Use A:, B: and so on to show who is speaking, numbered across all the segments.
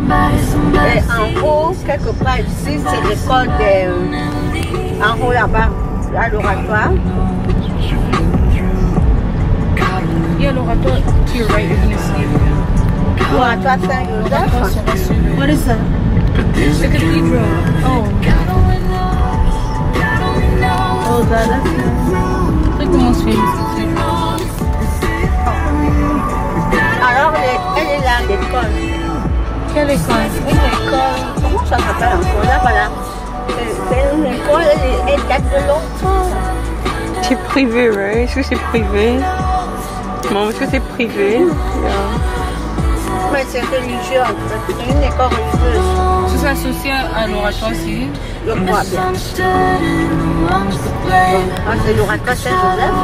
A: Et en haut, quelque part ici, c'est l'école des... En haut là-bas, à l'oratoire.
B: L'oratoire to your right, you're gonna see
A: L'oratoire Saint-Joseph.
B: What is that? The cathedral. Oh.
A: Oh, that, that's
B: most famous cathedral.
A: Alors, elle est là, l'école.
B: Quelle école?
A: Une école, comment ça s'appelle encore? Là, voilà. C'est une école, elle, date de longtemps.
C: C'est privé, right? Est-ce que c'est privé? Maman, est-ce que c'est privé?
A: Mais c'est religieux, en fait. c'est une école religieuse.
B: Ça s'associe à l'oratoire aussi.
A: Je crois bien. Ah, c'est l'oratoire Saint-Joseph.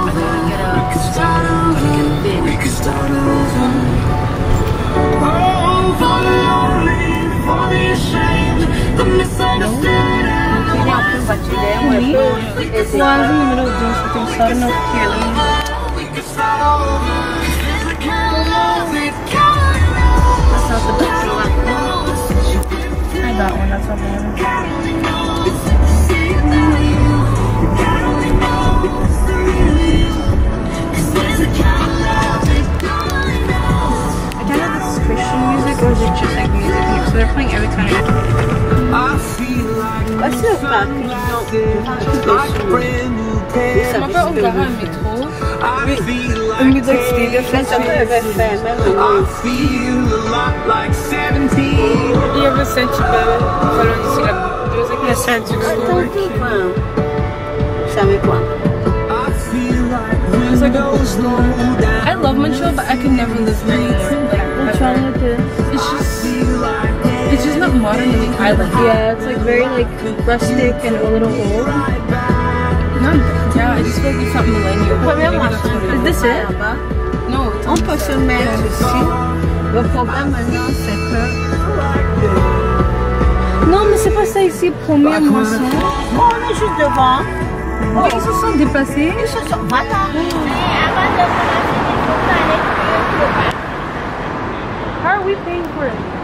B: If here. Let me...
A: That's not the bachiller.
B: I got one, that's what I wanted. I don't know if this is Christian music or is it just like music here? So they're playing every time I
A: Voici le parc, ils
B: Je m'appelle Ongara Métro. Le Music Stadium,
A: Mais ça peut avait fait, même
B: Il y avait Saint-Hubert. Voilà, ici, là. There like a Saint-Hubert.
A: Attends, tout quoi. Je savais quoi.
B: It was like a I love Montreal, but I could never live there. Like, I- modern like I.
D: Yeah, it's like very like rustic and a little old.
B: Not, yeah, I just feel like it's not millennial. but maybe
A: Premièrement,
B: that's what it
D: Is this it?
A: là-bas.
B: No, it's
A: On peut se mettre ici. Le problème maintenant, c'est que
D: Non, mais c'est pas ça ici, première moisson.
A: Bon, on est juste devant.
D: Oh, ils se sont déplacés.
A: Ils se sont... Voilà.
D: How are we paying for it?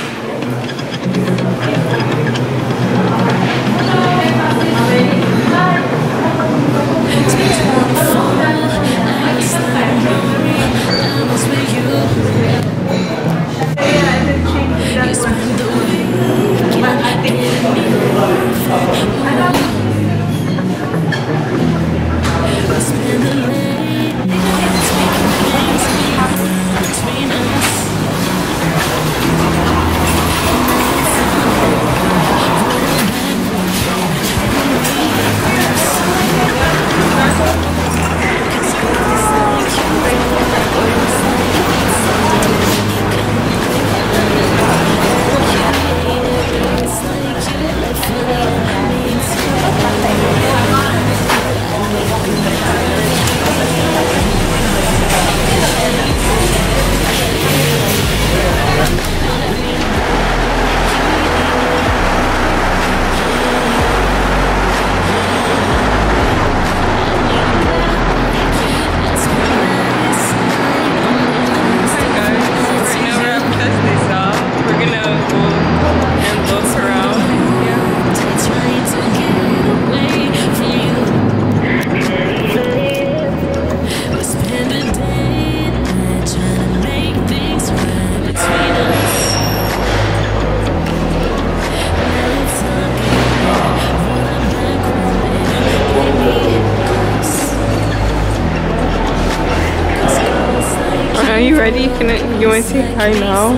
C: going to high now.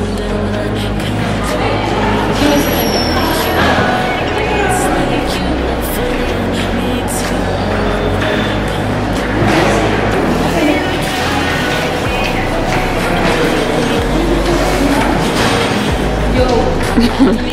D: Yo.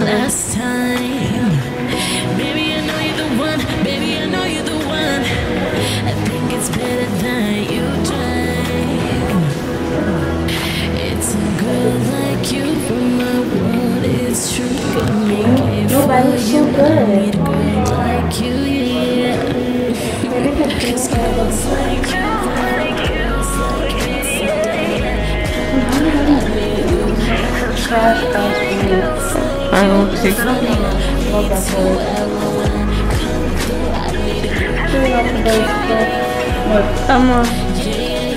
D: Okay.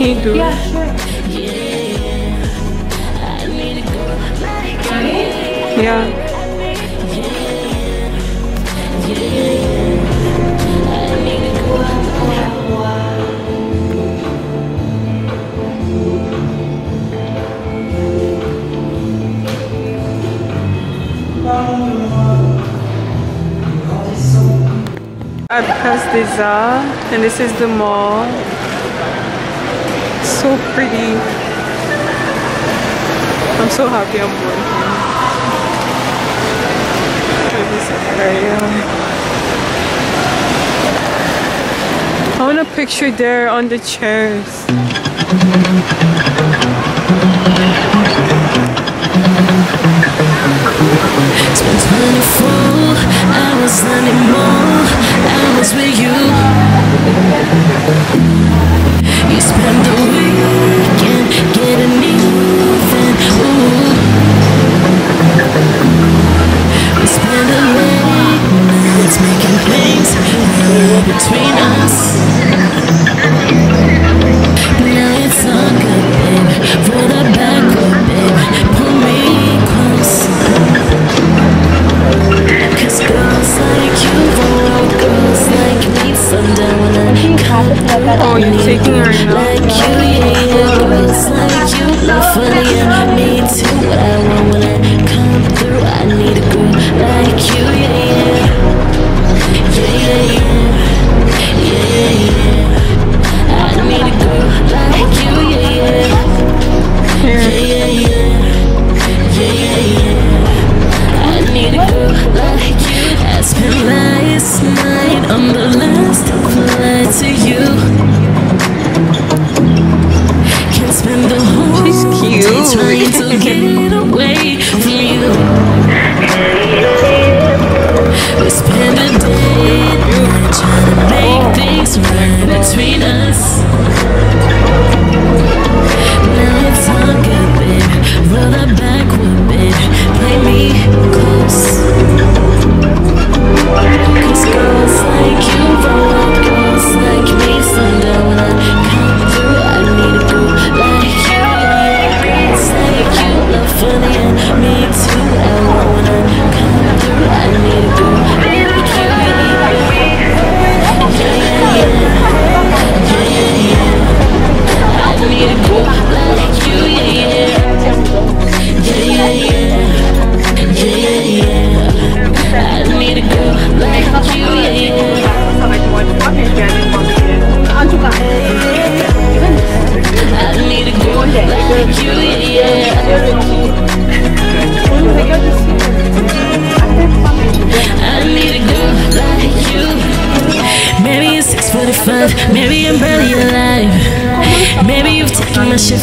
D: You yeah.
C: Sure. Yeah. Bazaar and this is the mall. So pretty. I'm so happy I'm born here. This. I want a picture there on the chairs.
D: 24 hours anymore hours with you. You spend the week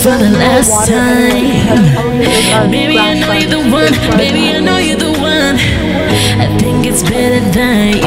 D: for the last time. Baby, I know you're the one. Baby, I know you're the one. I think it's better than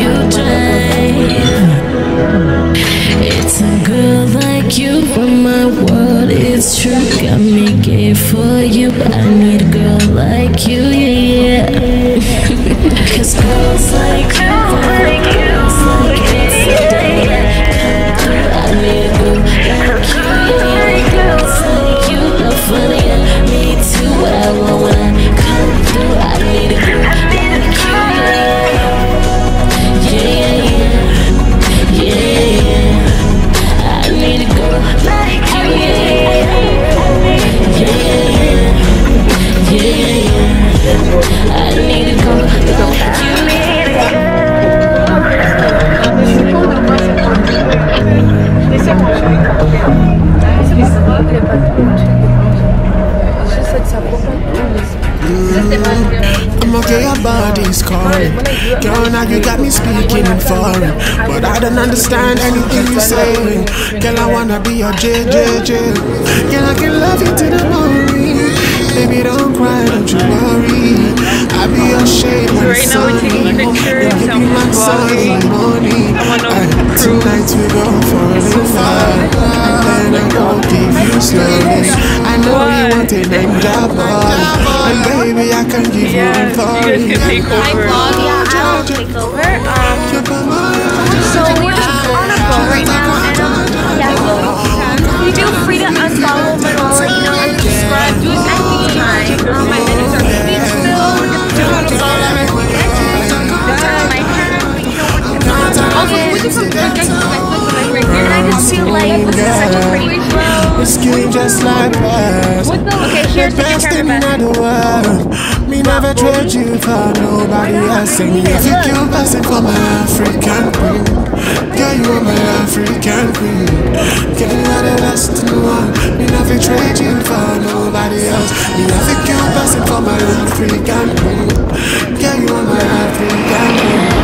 D: say hi now?
E: body's calling. Girl, now you got me speaking in foreign. But I don't understand anything you're saying. Girl, I wanna be your JJJ. Girl, I can love you to the morning. Baby, don't cry, don't you worry. I'll be your shade when
C: Right
E: it's
C: now we're taking
E: sunny.
C: pictures,
E: Give me my sun in the morning.
C: I wanna
E: Aye,
C: prove
E: Tonight we go for a little while. And then I go give you slowly. I know you want a ninja boy. And baby, I can give you
C: Yeah, you guys can take
A: I
C: over.
A: vlog, yeah, I'll take over. Um, so we're just on a go right now, and um, yeah, so you feel free to unfollow Manuela, you know, and subscribe anytime. Um, my minutes are please filled. You want to follow me? My hand, you know what to do. Also, we and I just feel like this is such a pretty
E: The just like us.
A: Okay, here's
E: The
A: the
E: best thing in the world. Me never trade you for nobody else. And me if you keep passing for my African queen. Girl, you are my African queen. Girl, you are the the world. Me never trade you for nobody else. Me you keep passing for my African queen. Girl, you are my African queen.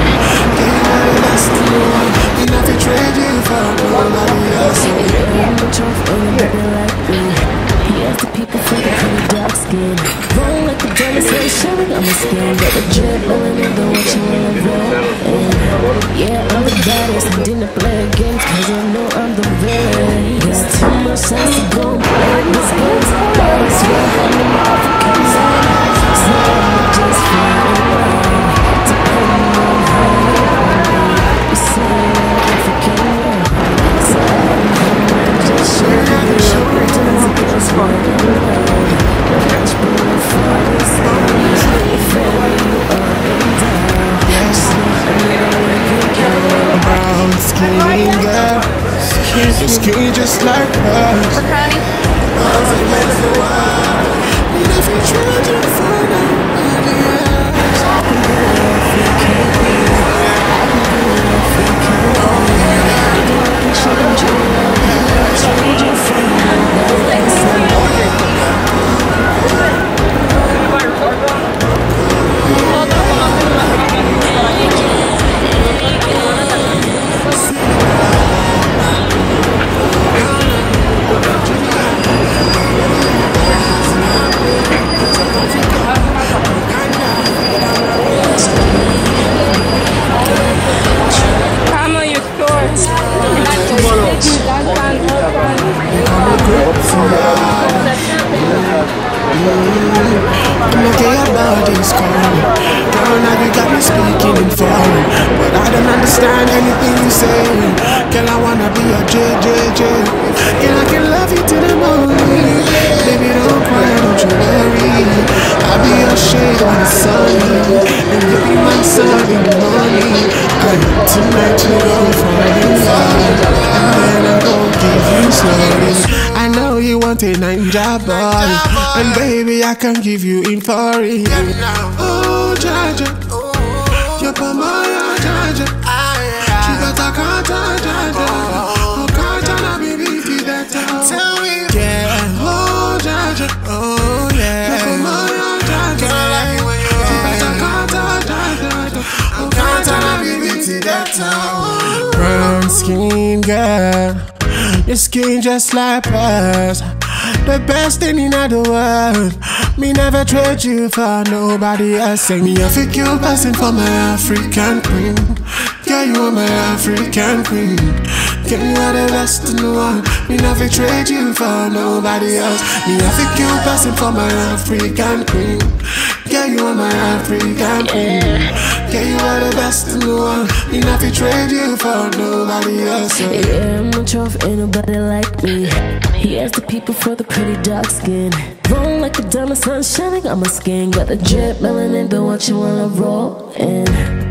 D: Can
E: give you in for it. Oh, Jaja. You're my Jaja. Chibata kata Jaja. Oh, kata na baby, be better. Tell me. Yeah. Oh, Jaja. Oh, yeah. You're my Jaja. Chibata kata Jaja. Oh, kata na baby, be better. Brown skin girl. Your skin just like pearls. The best thing in the world. Me never trade you for nobody else. Say me a you passing for my African queen. Yeah, you are my African queen. Girl, you are the best in the world. Me never trade you for nobody else. Me a fit you passing for my African queen. Yeah, you are my African queen. Yeah, you are the best in the world. Me never trade you for nobody else.
D: Yeah, I'm a tough, ain't nobody like me. He has the people for the pretty dark skin. Rolling like a diamond, sun shining on my skin. Got the jet melanin, been watching while I roll. And